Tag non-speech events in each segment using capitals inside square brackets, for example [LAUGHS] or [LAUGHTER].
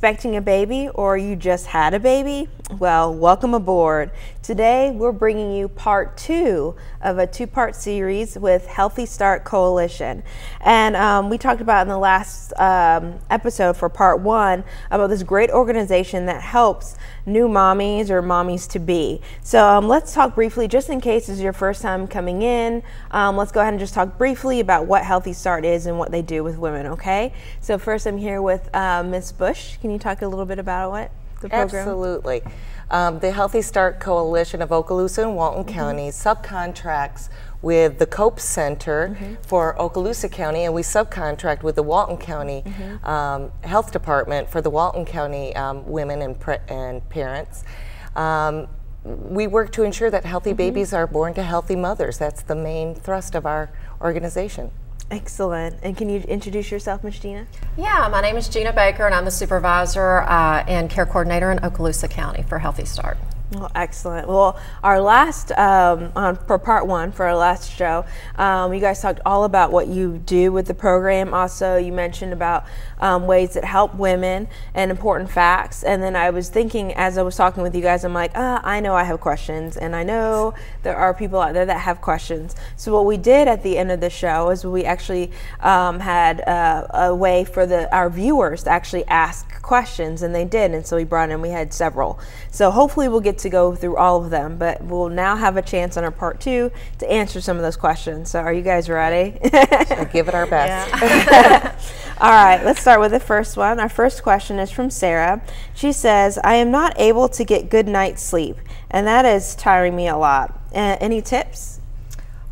Expecting a baby or you just had a baby? Well, welcome aboard. Today we're bringing you part two of a two part series with Healthy Start Coalition. And um, we talked about in the last um, episode for part one about this great organization that helps new mommies or mommies to be. So um, let's talk briefly, just in case this is your first time coming in, um, let's go ahead and just talk briefly about what Healthy Start is and what they do with women, okay? So first I'm here with uh, Miss Bush. Can you talk a little bit about what the program? Absolutely. Um, the Healthy Start Coalition of Okaloosa and Walton mm-hmm. Counties subcontracts with the Cope Center mm-hmm. for Okaloosa County, and we subcontract with the Walton County mm-hmm. um, Health Department for the Walton County um, women and, pre- and parents. Um, we work to ensure that healthy mm-hmm. babies are born to healthy mothers. That's the main thrust of our organization. Excellent. And can you introduce yourself, Ms. Gina? Yeah, my name is Gina Baker, and I'm the supervisor uh, and care coordinator in Okaloosa County for Healthy Start. Well, excellent. Well, our last, um, on, for part one, for our last show, um, you guys talked all about what you do with the program. Also, you mentioned about um, ways that help women and important facts. And then I was thinking, as I was talking with you guys, I'm like, ah, I know I have questions, and I know there are people out there that have questions. So what we did at the end of the show is we actually um, had uh, a way for the our viewers to actually ask questions, and they did. And so we brought in, we had several. So hopefully we'll get to go through all of them, but we'll now have a chance on our part two to answer some of those questions. So are you guys ready? we'll give it our [LAUGHS] best. Yeah. [LAUGHS] all right, let's start with the first one. Our first question is from Sarah. She says, I am not able to get good night's sleep, and that is tiring me a lot. Uh, any tips?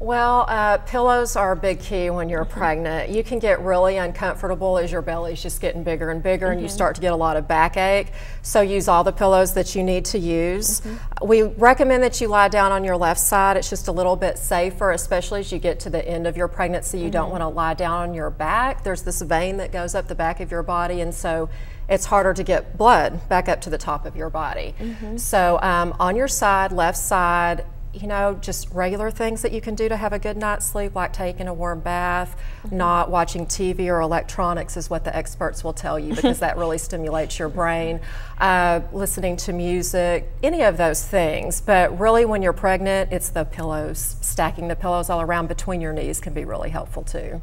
Well, uh, pillows are a big key when you're mm-hmm. pregnant. You can get really uncomfortable as your belly's just getting bigger and bigger, mm-hmm. and you mm-hmm. start to get a lot of backache. So use all the pillows that you need to use. Mm-hmm. We recommend that you lie down on your left side. It's just a little bit safer, especially as you get to the end of your pregnancy. You don't mm-hmm. want to lie down on your back. There's this vein that goes up the back of your body, and so it's harder to get blood back up to the top of your body. So um, on your side, left side, you know, just regular things that you can do to have a good night's sleep, like taking a warm bath, mm-hmm. not watching TV or electronics, is what the experts will tell you because [LAUGHS] that really stimulates your brain. Uh, listening to music, any of those things. But really, when you're pregnant, it's the pillows. Stacking the pillows all around between your knees can be really helpful too.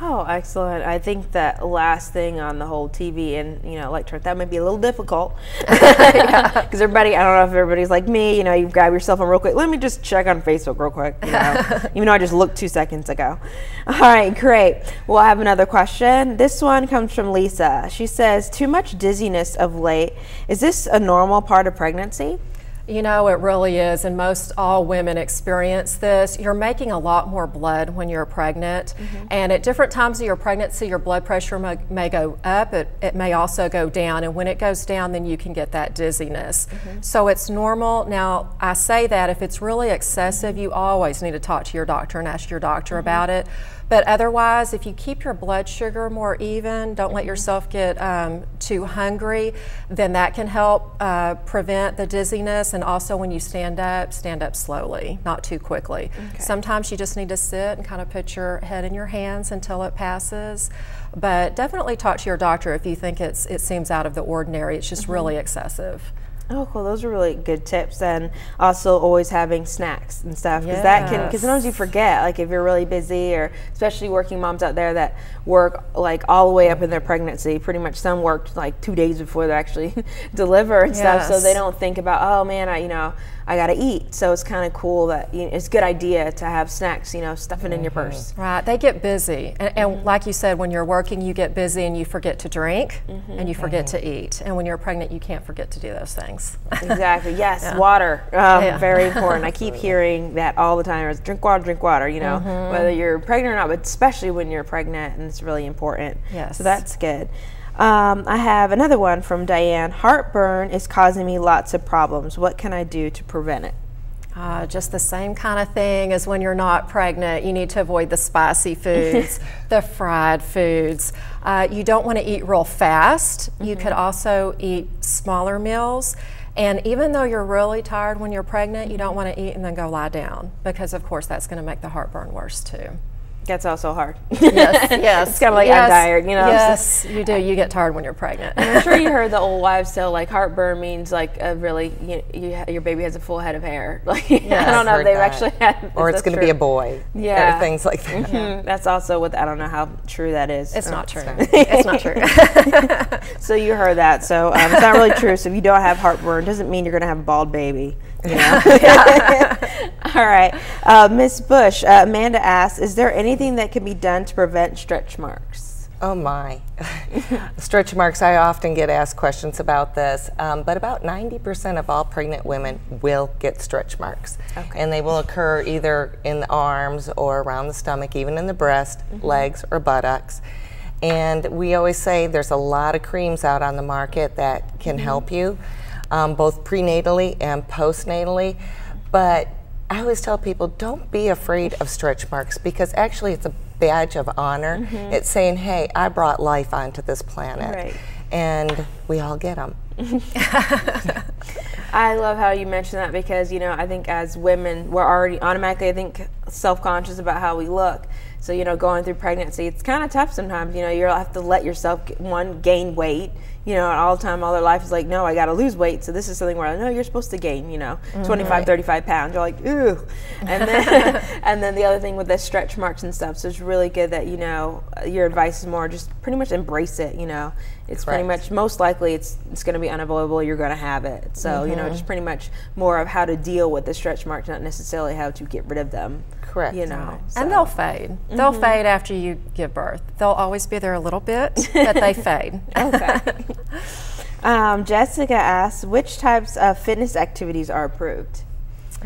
Oh, excellent. I think that last thing on the whole TV and, you know, electric, that might be a little difficult. Because [LAUGHS] yeah. [LAUGHS] everybody, I don't know if everybody's like me, you know, you grab your cell phone real quick. Let me just check on Facebook real quick, you know, [LAUGHS] even though I just looked two seconds ago. All right, great. Well, I have another question. This one comes from Lisa. She says, too much dizziness of late. Is this a normal part of pregnancy? You know, it really is, and most all women experience this. You're making a lot more blood when you're pregnant, mm-hmm. and at different times of your pregnancy, your blood pressure may, may go up, it, it, may also go down, and when it goes down, then you can get that dizziness. Mm-hmm. So it's normal. Now, I say that if it's really excessive, you always need to talk to your doctor and ask your doctor mm-hmm. about it. But otherwise, if you keep your blood sugar more even, don't let mm-hmm. yourself get um, too hungry, then that can help uh, prevent the dizziness. And also, when you stand up, stand up slowly, not too quickly. Okay. Sometimes you just need to sit and kind of put your head in your hands until it passes. But definitely talk to your doctor if you think it's it seems out of the ordinary. It's just mm-hmm. really excessive. Oh, cool. Those are really good tips. And also always having snacks and stuff. Because yes. that can, because sometimes you forget, like if you're really busy or especially working moms out there that work like all the way up in their pregnancy. Pretty much some worked like two days before they're actually [LAUGHS] deliver and yes. stuff. So they don't think about, oh man, I, you know, I got to eat. So it's kind of cool that you know, it's a good idea to have snacks, you know, stuff it in your mm-hmm. purse. Right. They get busy. And, and mm-hmm. like you said, when you're working, you get busy and you forget to drink mm-hmm. and you forget to mm-hmm. eat. And when you're pregnant, you can't forget to do those things. exactly. [LAUGHS] Yes. Yeah. Water. Um, yeah. Very [LAUGHS] important. I keep hearing that all the time. is Drink water, drink water, you know, mm-hmm. whether you're pregnant or not, but especially when you're pregnant and it's really important. Yes. So that's good. Um, I have another one from Diane. Heartburn is causing me lots of problems. What can I do to prevent it? Uh, just the same kind of thing as when you're not pregnant. You need to avoid the spicy [LAUGHS] foods, the fried foods. Uh, you don't want to eat real fast. Mm-hmm. You could also eat smaller meals. And even though you're really tired when you're pregnant, you don't want to eat and then go lie down because, of course, that's going to make the heartburn worse too. That's also hard. Yes, [LAUGHS] yes. It's kind of like yes, I'm tired, you know. Yes, you do. [LAUGHS] You get tired when you're pregnant. I'm sure you heard the [LAUGHS] old wives tell like heartburn means like a really you, you your baby has a full head of hair. Like I don't know if they've that. actually had. Or it's going to be a boy. Yeah. Or things like that. Mhm. That's also what I don't know how true that is. It's not true. It's not true. So you heard that. So um, it's not really true. So if you don't have heartburn, doesn't mean you're going to have a bald baby. [LAUGHS] You [LAUGHS] know? All right. Uh, Miss Bush, uh, Amanda asks, is there anything that can be done to prevent stretch marks? Oh my. [LAUGHS] Stretch marks, I often get asked questions about this, um, but about 90% of all pregnant women will get stretch marks. Okay. And they will occur either in the arms or around the stomach, even in the breast, legs, or buttocks. And we always say there's a lot of creams out on the market that can help you, um, both prenatally and postnatally. But I always tell people don't be afraid of stretch marks because actually it's a badge of honor. It's saying, hey, I brought life onto this planet. Right. And we all get them. [LAUGHS] I love how you mention that because you know I think as women we're already automatically I think self-conscious about how we look. So you know going through pregnancy it's kind of tough sometimes. You know you have to let yourself one gain weight. You know all the time all their life is like no I got to lose weight. So this is something where I know you're supposed to gain. You know mm-hmm. 25 35 pounds. You're like ooh, and then [LAUGHS] and then the other thing with the stretch marks and stuff. So it's really good that you know your advice is more just pretty much embrace it. You know it's pretty much most likely it's it's going to be unavoidable. You're going to have it. So you know, just pretty much more of how to deal with the stretch marks, not necessarily how to get rid of them. Correct. You know, so. And they'll fade. They'll fade after you give birth. They'll always be there a little bit, but they [LAUGHS] fade. okay. [LAUGHS] um, Jessica asks, which types of fitness activities are approved?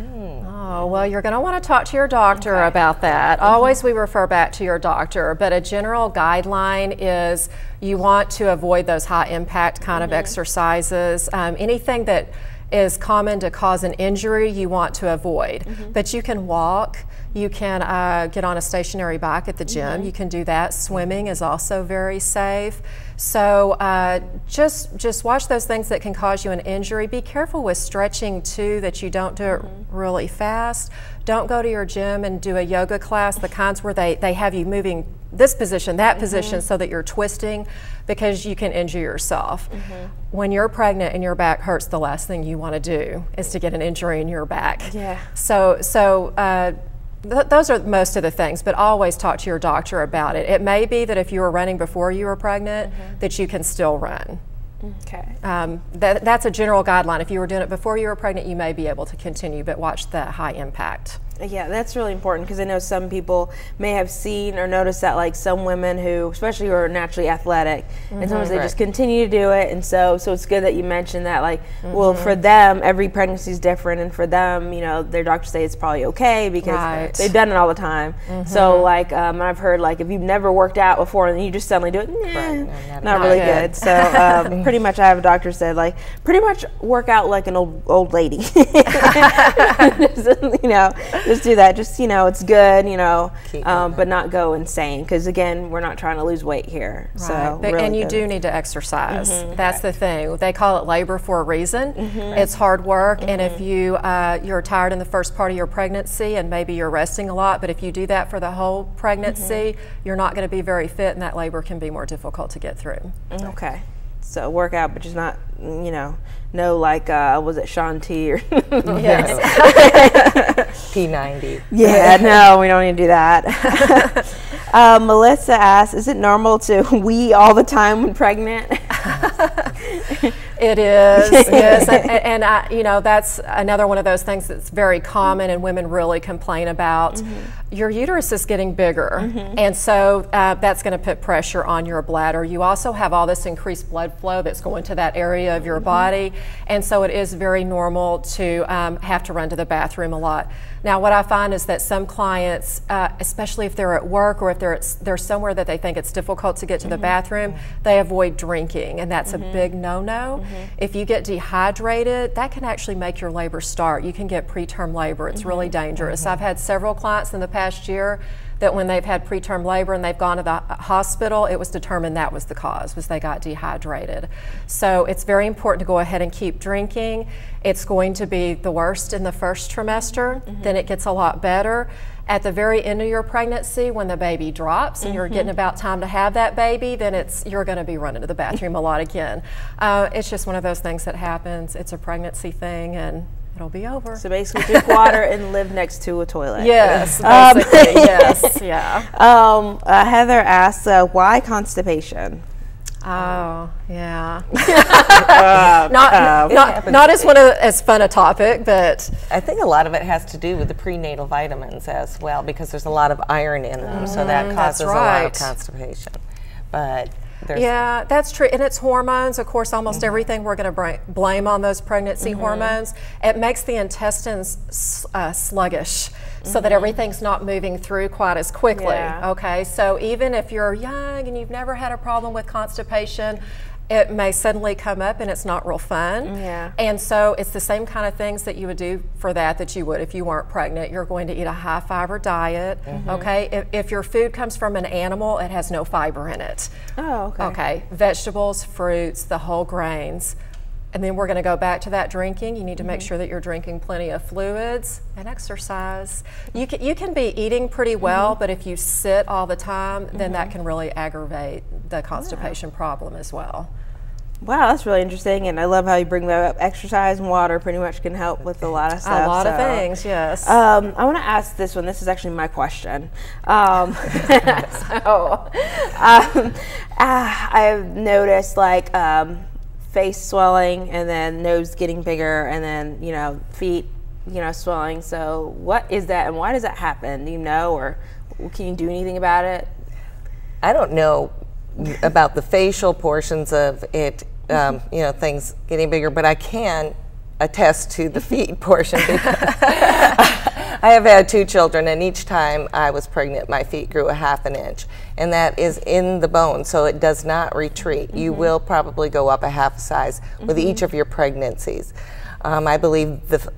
Oh, well, you're going to want to talk to your doctor about that. Mm-hmm. Always we refer back to your doctor, but a general guideline is you want to avoid those high impact kind of mm-hmm. exercises. Um, anything that is common to cause an injury, you want to avoid. Mm-hmm. But you can walk. You can uh, get on a stationary bike at the gym. You can do that. Swimming is also very safe. So uh, just just watch those things that can cause you an injury. Be careful with stretching too, that you don't do it really fast. Don't go to your gym and do a yoga class, the kinds where they, they have you moving this position, that position, so that you're twisting, because you can injure yourself. When you're pregnant and your back hurts, the last thing you want to do is to get an injury in your back. Yeah. So, so uh, th- those are most of the things, but always talk to your doctor about it. It may be that if you were running before you were pregnant, that you can still run. Okay. Um, that, that's a general guideline. If you were doing it before you were pregnant, you may be able to continue, but watch the high impact. Yeah, that's really important because I know some people may have seen or noticed that, like some women who, especially who are naturally athletic, and sometimes they Right. just continue to do it. And so, so it's good that you mentioned that. Like, well, for them, every pregnancy is different, and for them, you know, their doctors say it's probably okay because Right. they've done it all the time. So, like, um, I've heard like if you've never worked out before and you just suddenly do it, nah, Right, no, not, not really good. good. So, um, [LAUGHS] pretty much, I have a doctor said like, pretty much work out like an old old lady. [LAUGHS] [LAUGHS] You know, just do that. Just you know, it's good. You know, um, but not go insane because again, we're not trying to lose weight here. So, Right. But- really and you good. do need to exercise. Mm-hmm. That's the thing. They call it labor for a reason. Mm-hmm. It's hard work, and if mm-hmm. you uh, you're tired in the first part of your pregnancy, and maybe you're resting a lot, but if you do that for the whole pregnancy, you're not going to be very fit, and that labor can be more difficult to get through. Okay. So workout, but just not, you know, no like, uh, was it Shaun T or? [LAUGHS] Yes. [LAUGHS] P90. yeah, [LAUGHS] no, we don't need to do that. uh, Melissa asks, is it normal to wee all the time when pregnant? It is, yes, and, and I, you know that's another one of those things that's very common and women really complain about. Your uterus is getting bigger, mm-hmm. and so uh, that's going to put pressure on your bladder. You also have all this increased blood flow that's going to that area of your mm-hmm. body, and so it is very normal to um, have to run to the bathroom a lot. Now, what I find is that some clients, uh, especially if they're at work or if they're they're somewhere that they think it's difficult to get to the mm-hmm. bathroom, they avoid drinking, and that's a big no-no. If you get dehydrated, that can actually make your labor start. You can get preterm labor. It's really dangerous. I've had several clients in the past year that when they've had preterm labor and they've gone to the hospital, it was determined that was the cause, was they got dehydrated. So it's very important to go ahead and keep drinking. It's going to be the worst in the first trimester, mm-hmm. then it gets a lot better. At the very end of your pregnancy, when the baby drops and mm-hmm. you're getting about time to have that baby, then it's you're going to be running to the bathroom a lot again. Uh, it's just one of those things that happens. It's a pregnancy thing, and it'll be over. So basically, drink water and live next to a toilet. Yes, um, basically, um, [LAUGHS] yes, [LAUGHS] yeah. Um, uh, Heather asks, uh, why constipation? Oh, yeah. uh, [LAUGHS] not, uh, not, not as one of, as fun a topic, but I think a lot of it has to do with the prenatal vitamins as well, because there's a lot of iron in them, mm, so that mm, causes right. a lot of constipation. But there's yeah, that's true. And it's hormones. Of course, almost mm-hmm. everything we're going to blame on those pregnancy mm-hmm. hormones. It makes the intestines uh, sluggish mm-hmm. so that mm-hmm. everything's not moving through quite as quickly. Yeah. Okay, so even if you're young and you've never had a problem with constipation, it may suddenly come up and it's not real fun. Yeah. And so it's the same kind of things that you would do for that that you would if you weren't pregnant. You're going to eat a high fiber diet. Mm-hmm. Okay. If, if, your food comes from an animal, it has no fiber in it. Oh, okay. Okay. Vegetables, fruits, the whole grains. And then we're going to go back to that drinking. You need to make mm-hmm. sure that you're drinking plenty of fluids and exercise. You can, you can be eating pretty well, mm-hmm. but if you sit all the time, then mm-hmm. that can really aggravate the constipation yeah. problem as well. Wow, that's really interesting, and I love how you bring that up. Exercise and water pretty much can help with a lot of stuff. A lot so. of things, yes. Um, I want to ask this one. This is actually my question. Um, [LAUGHS] so, um, uh, I've noticed like um, face swelling, and then nose getting bigger, and then you know feet, you know, swelling. So, what is that, and why does that happen? Do you know, or can you do anything about it? I don't know about the facial portions of it, um, you know, things getting bigger, but I can attest to the [LAUGHS] feet portion because [LAUGHS] I have had two children, and each time I was pregnant, my feet grew a half an inch, and that is in the bone, so it does not retreat. Mm-hmm. You will probably go up a half a size with mm-hmm. each of your pregnancies. Um, I believe the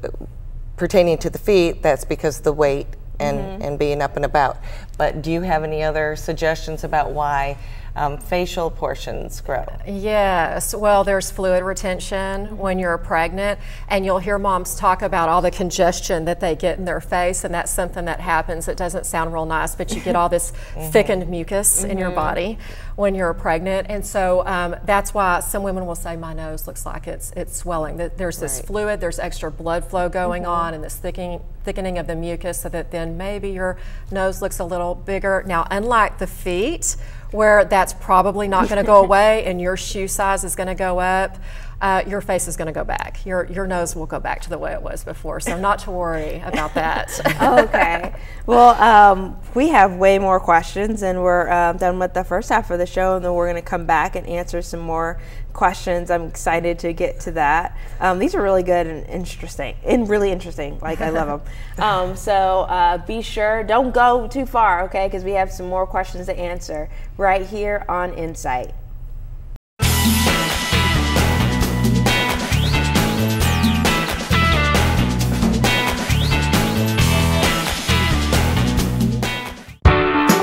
pertaining to the feet, that's because the weight and, mm-hmm. and being up and about. But do you have any other suggestions about why? Um, facial portions grow? Yes. Well, there's fluid retention when you're pregnant, and you'll hear moms talk about all the congestion that they get in their face, and that's something that happens. It doesn't sound real nice, but you get all this [LAUGHS] mm-hmm. thickened mucus mm-hmm. in your mm-hmm. body when you're pregnant, and so um, that's why some women will say, "My nose looks like it's it's swelling." That there's this right. fluid, there's extra blood flow going mm-hmm. on, and this thickening thickening of the mucus, so that then maybe your nose looks a little bigger. Now, unlike the feet where that's probably not going to go away and your shoe size is going to go up, uh, your face is going to go back. Your, your nose will go back to the way it was before. So, not to worry about that. [LAUGHS] okay. Well, um, we have way more questions, and we're um, done with the first half of the show, and then we're going to come back and answer some more questions. I'm excited to get to that. Um, these are really good and interesting, and really interesting. Like, I love [LAUGHS] them. Um, so, uh, be sure, don't go too far, okay, because we have some more questions to answer right here on Insight.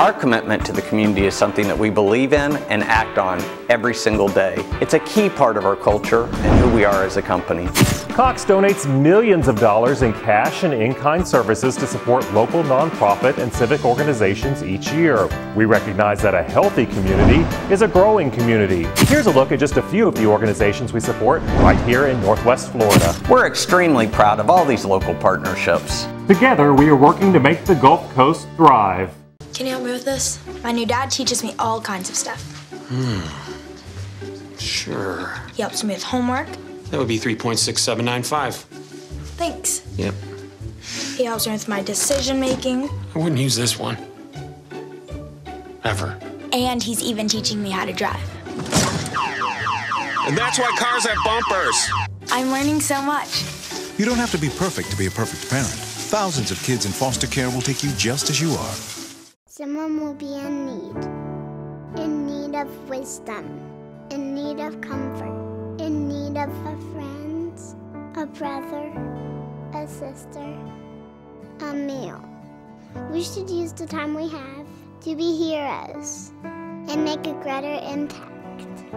Our commitment to the community is something that we believe in and act on every single day. It's a key part of our culture and who we are as a company. Cox donates millions of dollars in cash and in-kind services to support local nonprofit and civic organizations each year. We recognize that a healthy community is a growing community. Here's a look at just a few of the organizations we support right here in Northwest Florida. We're extremely proud of all these local partnerships. Together, we are working to make the Gulf Coast thrive. Can you help me with this? My new dad teaches me all kinds of stuff. Hmm. Sure. He helps me with homework. That would be 3.6795. Thanks. Yep. He helps me with my decision making. I wouldn't use this one. Ever. And he's even teaching me how to drive. And that's why cars have bumpers. I'm learning so much. You don't have to be perfect to be a perfect parent. Thousands of kids in foster care will take you just as you are. Someone will be in need, in need of wisdom, in need of comfort, in need of a friend, a brother, a sister, a meal. We should use the time we have to be heroes and make a greater impact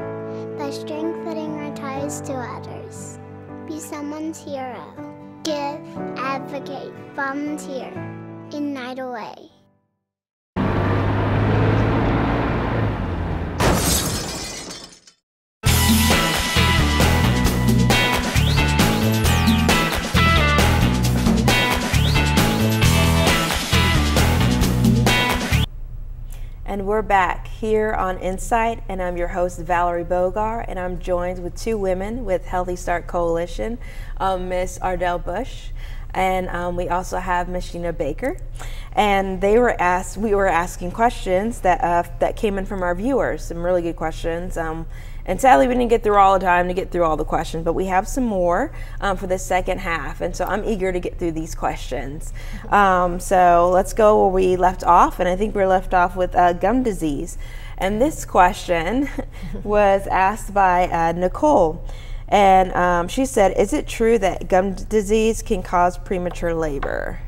by strengthening our ties to others. Be someone's hero. Give, advocate, volunteer, United Way. And we're back here on Insight, and I'm your host, Valerie Bogar, and I'm joined with two women with Healthy Start Coalition, um, Miss Ardell Bush, and um, we also have Miss Sheena Baker. And they were asked, we were asking questions that uh, that came in from our viewers, some really good questions. Um, and sadly, we didn't get through all the time to get through all the questions, but we have some more um, for the second half. And so I'm eager to get through these questions. Um, so let's go where we left off. And I think we are left off with uh, gum disease. And this question [LAUGHS] was asked by uh, Nicole. And um, she said, Is it true that gum disease can cause premature labor?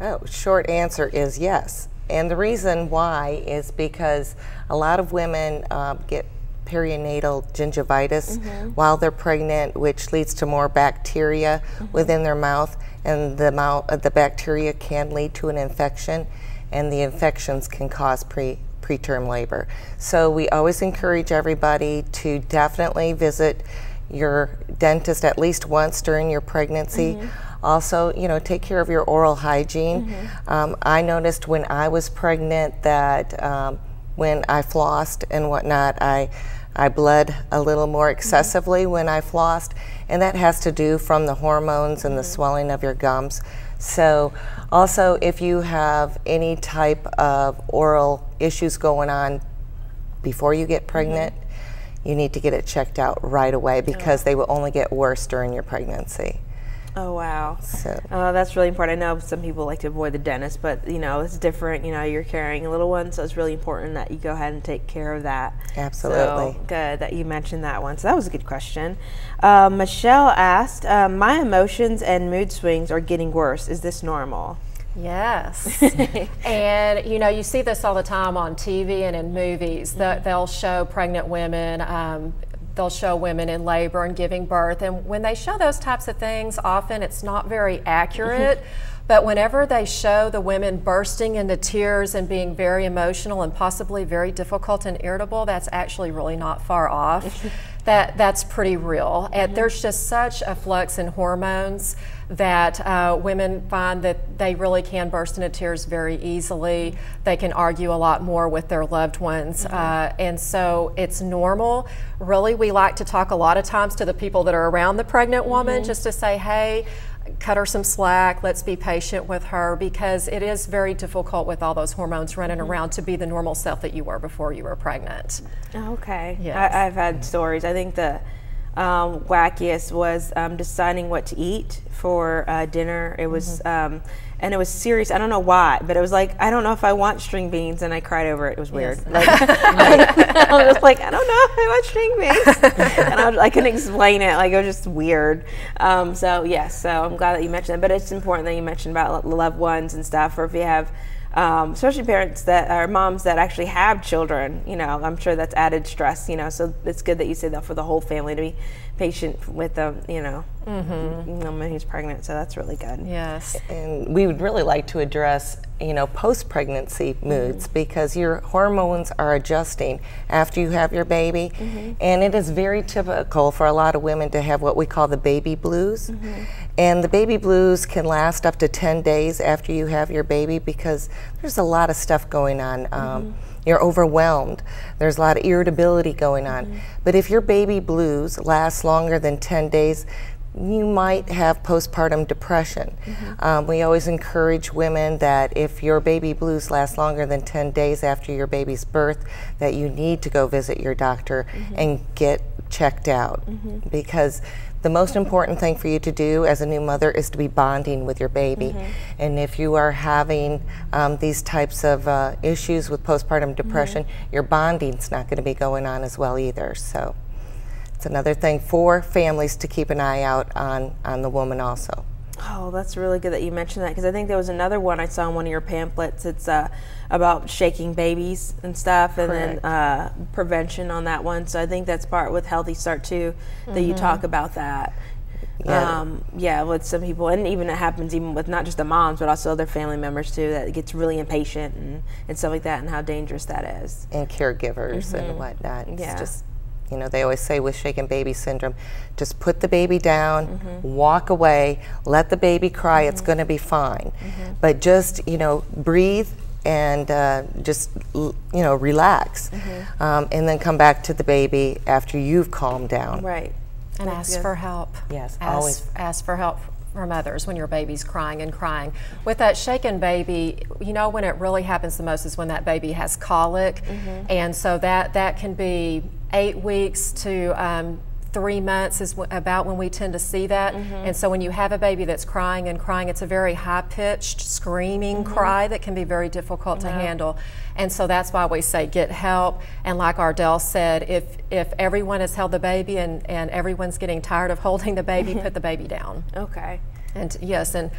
Oh, short answer is yes. And the reason why is because a lot of women uh, get perinatal gingivitis mm-hmm. while they're pregnant, which leads to more bacteria mm-hmm. within their mouth, and the mouth, uh, the bacteria can lead to an infection, and the infections can cause pre preterm labor. So we always encourage everybody to definitely visit your dentist at least once during your pregnancy. Mm-hmm. Also, you know, take care of your oral hygiene. Mm-hmm. Um, I noticed when I was pregnant that. Um, when I flossed and whatnot. I I bled a little more mm-hmm. excessively mm-hmm. when I flossed, and that has to do from the hormones and mm-hmm. the swelling of your gums. So, also, if you have any type of oral issues going on before you get mm-hmm. pregnant, mm-hmm. you need to get it checked out right away because they will only get worse during your pregnancy. Oh wow! So uh, that's really important. I know some people like to avoid the dentist, but you know it's different. You know you're carrying a little one, so it's really important that you go ahead and take care of that. Absolutely. So good that you mentioned that one. So that was a good question. Uh, Michelle asked, uh, "My emotions and mood swings are getting worse. Is this normal?" Yes. [LAUGHS] and you know, you see this all the time on TV and in movies. That they'll show pregnant women um, they'll show women in labor and giving birth. And when they show those types of things, often it's not very accurate. but whenever they show the women bursting into tears and being very emotional and possibly very difficult and irritable, that's actually really not far off. [LAUGHS] that that's pretty real. And mm-hmm. there's just such a flux in hormones that uh, women find that they really can burst into tears very easily. They can argue a lot more with their loved ones. Mm-hmm. Uh, and so it's normal. Really, we like to talk a lot of times to the people that are around the pregnant woman mm-hmm. just to say, hey, cut her some slack. Let's be patient with her because it is very difficult with all those hormones running mm-hmm. around to be the normal self that you were before you were pregnant. Okay. Yes. I, have had stories. I think the um, wackiest was um, deciding what to eat for uh, dinner. It was. Mm-hmm. Um, and it was serious. I don't know why, but it was like I don't know if I want string beans, and I cried over it. It was weird. Yes. [LAUGHS] Like, like, [LAUGHS] I was like, I don't know if I want string beans, [LAUGHS] and I, I, couldn't explain it. Like it was just weird. Um, so yes, so I'm glad that you mentioned that. But it's important that you mentioned about loved ones and stuff, or if you have um, especially parents that are moms that actually have children. You know, I'm sure that's added stress. You know, so it's good that you say that for the whole family to be patient with a You know, mm-hmm. when he's pregnant. So that's really good. Yes, and we would really like to address you know post-pregnancy moods mm-hmm. because your hormones are adjusting after you have your baby, mm-hmm. and it is very typical for a lot of women to have what we call the baby blues. Mm-hmm. And the baby blues can last up to 10 days after you have your baby because there's a lot of stuff going on. Um, mm-hmm. You're overwhelmed. There's a lot of irritability going on. Mm-hmm. But if your baby blues last longer than 10 days, you might have postpartum depression. Mm-hmm. Um, we always encourage women that if your baby blues last longer than 10 days after your baby's birth, that you need to go visit your doctor mm-hmm. and get checked out mm-hmm. because the most important thing for you to do as a new mother is to be bonding with your baby. Mm-hmm. And if you are having um, these types of uh, issues with postpartum depression, mm-hmm. your bonding's not going to be going on as well either. So it's another thing for families to keep an eye out on, on the woman also. Oh, that's really good that you mentioned that because I think there was another one I saw in one of your pamphlets. It's uh, about shaking babies and stuff, and Correct. then uh, prevention on that one. So I think that's part with Healthy Start too that you talk about that. Yeah. Um, yeah, with some people, and even it happens even with not just the moms, but also other family members too, that gets really impatient and, and stuff like that, and how dangerous that is. and caregivers and whatnot. It's Yeah. just, you know, they always say with shaken baby syndrome, just put the baby down, walk away, let the baby cry, it's going to be fine. But just, you know, breathe and uh, just, you know, relax. Um, and then come back to the baby after you've calmed down. Right. And That's ask good. for help. Yes, ask, always. Ask for help from others when your baby's crying and crying. With that shaken baby, you know when it really happens the most is when that baby has colic, Mm-hmm. and so that that can be eight weeks to. Um, Three months is w- about when we tend to see that. Mm-hmm. And so, when you have a baby that's crying and crying, it's a very high pitched, screaming cry that can be very difficult to handle. And so, that's why we say get help. And, like Ardell said, if, if everyone has held the baby and, and everyone's getting tired of holding the baby, [LAUGHS] put the baby down. Okay. And yes, and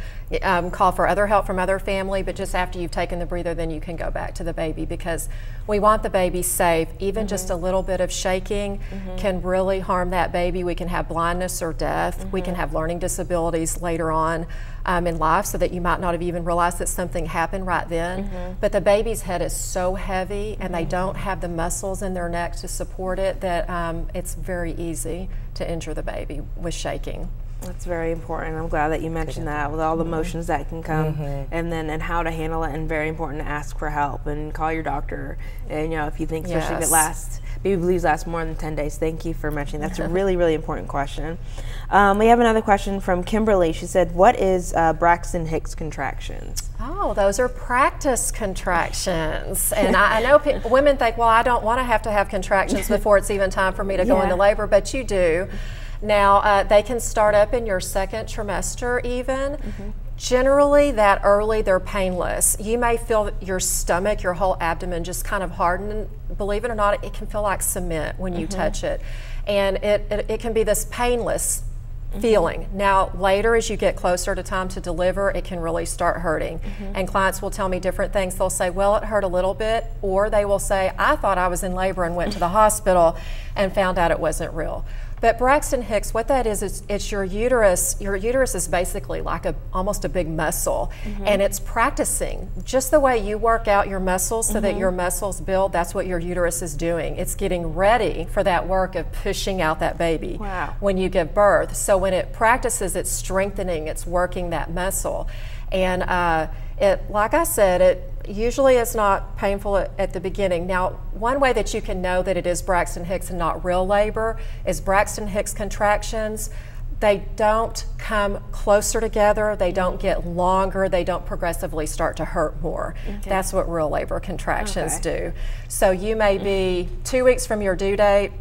um, call for other help from other family, but just after you've taken the breather, then you can go back to the baby because we want the baby safe. Even just a little bit of shaking can really harm that baby. We can have blindness or death. We can have learning disabilities later on um, in life so that you might not have even realized that something happened right then. But the baby's head is so heavy and they don't have the muscles in their neck to support it that um, it's very easy to injure the baby with shaking. That's very important. I'm glad that you mentioned that with all the emotions that can come, and then and how to handle it, and very important to ask for help and call your doctor. And you know, if you think, especially if Yes. it lasts, baby blues last more than 10 days. Thank you for mentioning. That's a [LAUGHS] really, really important question. Um, we have another question from Kimberly. She said, "What is uh, Braxton Hicks contractions?" Oh, those are practice contractions. And I, I know pe- women think, well, I don't want to have to have contractions [LAUGHS] before it's even time for me to go into labor, but you do. Now, uh, they can start up in your second trimester, even. Generally, that early, they're painless. You may feel your stomach, your whole abdomen just kind of harden. Believe it or not, it can feel like cement when you mm-hmm. touch it. And it, it, it can be this painless mm-hmm. feeling. Now, later, as you get closer to time to deliver, it can really start hurting. Mm-hmm. And clients will tell me different things. They'll say, Well, it hurt a little bit, or they will say, I thought I was in labor and went to the [LAUGHS] hospital and found out it wasn't real. But Braxton Hicks, what that is, is it's your uterus. Your uterus is basically like a almost a big muscle, and it's practicing just the way you work out your muscles so that your muscles build. That's what your uterus is doing. It's getting ready for that work of pushing out that baby Wow. when you give birth. So when it practices, it's strengthening, it's working that muscle. And uh, it, like I said, it usually it's not painful at, at the beginning. Now, one way that you can know that it is Braxton Hicks and not real labor is Braxton Hicks contractions. They don't come closer together, they don't get longer, they don't progressively start to hurt more. That's what real labor contractions Okay. do. So you may be two weeks from your due date,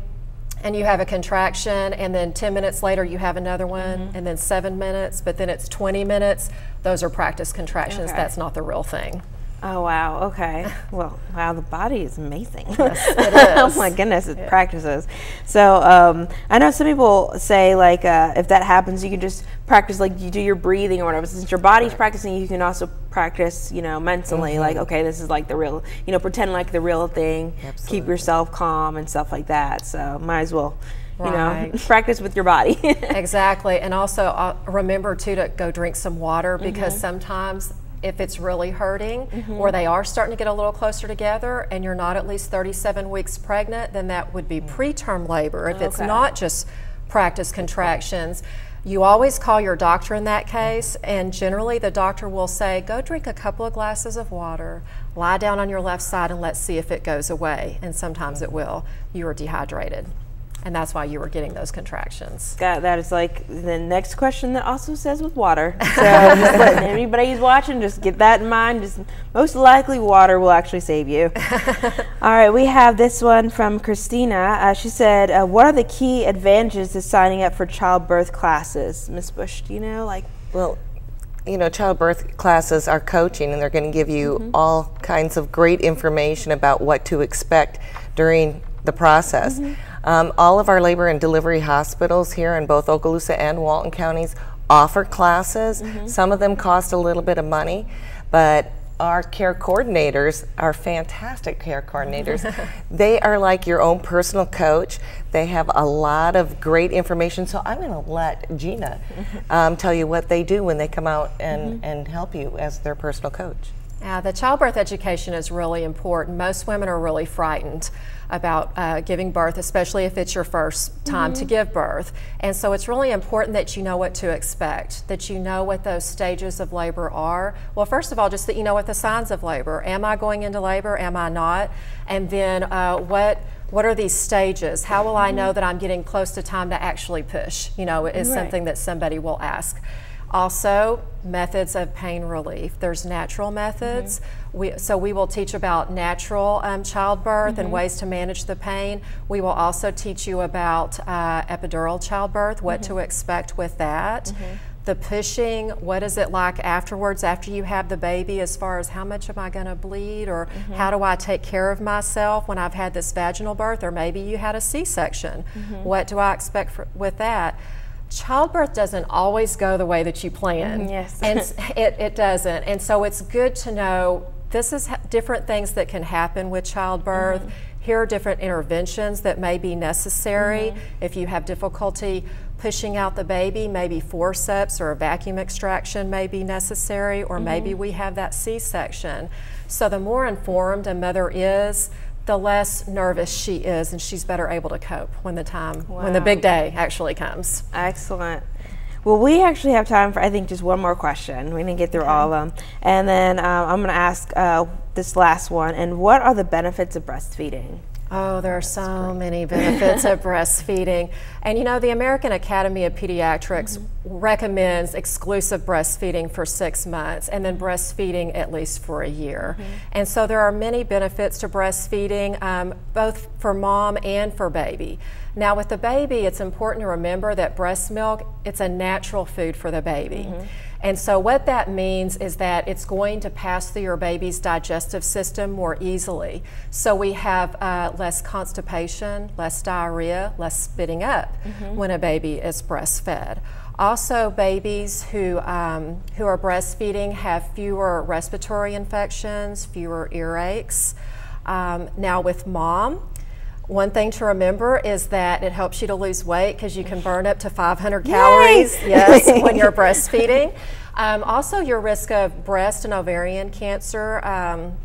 and you have a contraction, and then 10 minutes later you have another one, Mm-hmm. and then seven minutes, but then it's 20 minutes. Those are practice contractions. Okay. That's not the real thing. Oh wow. Okay. [LAUGHS] Well, wow. The body is amazing. it [LAUGHS] oh my goodness, it practices. So um, I know some people say like uh, if that happens, you can just practice like you do your breathing or whatever. Since your body's practicing, you can also practice, you know, mentally. Mm-hmm. Like okay, this is like the real, you know, pretend like the real thing. Absolutely. Keep yourself calm and stuff like that. So might as well, you know, [LAUGHS] practice with your body. Exactly. And also uh, remember too to go drink some water because Mm-hmm. sometimes if it's really hurting mm-hmm. or they are starting to get a little closer together and you're not at least 37 weeks pregnant, then that would be mm. preterm labor. If it's not just practice contractions, you always call your doctor in that case, and generally the doctor will say, Go drink a couple of glasses of water, lie down on your left side, and let's see if it goes away. And sometimes it mm-hmm. will. You are dehydrated. And that's why you were getting those contractions. That, that is like the next question that also says with water. [LAUGHS] So just letting anybody who's watching just get that in mind. Just most likely water will actually save you. [LAUGHS] All right, we have this one from Christina. Uh, she said, uh, "What are the key advantages to signing up for childbirth classes?" Miss Bush, do you know? Like, Well, you know, childbirth classes are coaching, and they're going to give you all kinds of great information about what to expect during the process. Um, all of our labor and delivery hospitals here in both Okaloosa and Walton counties offer classes. Some of them cost a little bit of money, but our care coordinators are fantastic care coordinators. [LAUGHS] they are like your own personal coach. They have a lot of great information. So I'm going to let Gina [LAUGHS] um, tell you what they do when they come out and, and help you as their personal coach. Yeah, the childbirth education is really important. Most women are really frightened about uh, giving birth, especially if it's your first time to give birth. And so it's really important that you know what to expect, that you know what those stages of labor are. Well, first of all, just that you know what the signs of labor. Am I going into labor? Am I not? And then uh, what what are these stages? How will I know that I'm getting close to time to actually push? You know, is Right. something that somebody will ask. Also, methods of pain relief. There's natural methods. Mm-hmm. We, so we will teach about natural um, childbirth and mm-hmm. ways to manage the pain. We will also teach you about uh, epidural childbirth, what to mm-hmm. expect with that. The pushing, what is it like afterwards, after you have the baby, as far as how much am I going to bleed, or how do I take care of myself when I've had this vaginal birth, or maybe you had a C section. What do I expect for, with that? Childbirth doesn't always go the way that you plan. Mm-hmm. Yes. and [LAUGHS] it, it doesn't. And so it's good to know this is different things that can happen with childbirth. Mm-hmm. Here are different interventions that may be necessary mm-hmm. if you have difficulty pushing out the baby. Maybe forceps or a vacuum extraction may be necessary, or maybe we have that C-section. So the more informed a mother is, the less nervous she is, and she's better able to cope when the time, when the big day actually comes. Excellent. Well, we actually have time for, I think, just one more question. We didn't get through all of them. And then um, I'm going to ask uh, this last one. And what are the benefits of breastfeeding? Oh, there are so many benefits of [LAUGHS] breastfeeding. And you know, the American Academy of Pediatrics mm-hmm. recommends exclusive breastfeeding for six months and then breastfeeding at least for a year. Mm-hmm. And so there are many benefits to breastfeeding, um, both for mom and for baby. Now, with the baby, it's important to remember that breast milk, it's a natural food for the baby. Mm-hmm. And so, what that means is that it's going to pass through your baby's digestive system more easily. So, we have uh, less constipation, less diarrhea, less spitting up when a baby is breastfed. Also, babies who, um, who are breastfeeding have fewer respiratory infections, fewer earaches. Um, now, with mom, one thing to remember is that it helps you to lose weight because you can burn up to 500 calories, [LAUGHS] yes, when you're breastfeeding. Um, also, your risk of breast and ovarian cancer um,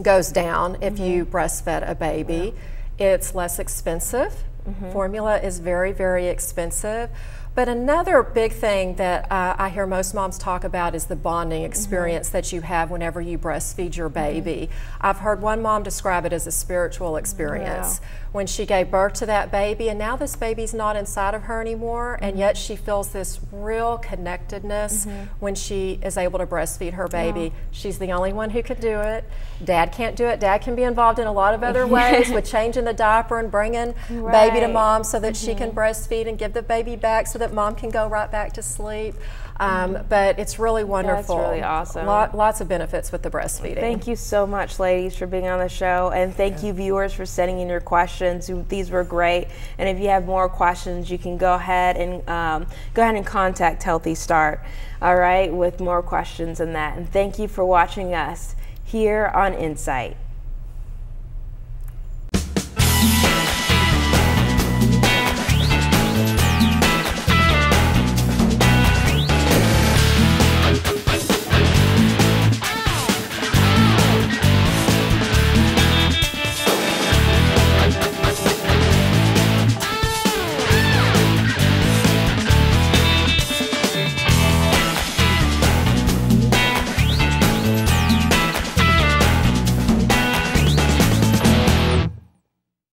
goes down if you breastfed a baby. It's less expensive. Formula is very, very expensive. But another big thing that uh, I hear most moms talk about is the bonding experience that you have whenever you breastfeed your baby. I've heard one mom describe it as a spiritual experience when she gave birth to that baby, and now this baby's not inside of her anymore, and mm-hmm. yet she feels this real connectedness mm-hmm. when she is able to breastfeed her baby. She's the only one who can do it. Dad can't do it. Dad can be involved in a lot of other [LAUGHS] ways with changing the diaper and bringing baby to mom so that she can mm-hmm. breastfeed and give the baby back so that mom can go right back to sleep. Um, But it's really wonderful. That's really awesome. Lot, lots of benefits with the breastfeeding. Thank you so much, ladies, for being on the show. And thank you, viewers, for sending in your questions. You- These were great. And if you have more questions, you can go ahead and um, go ahead and contact Healthy Start, all right, with more questions and that. And thank you for watching us here on Insight.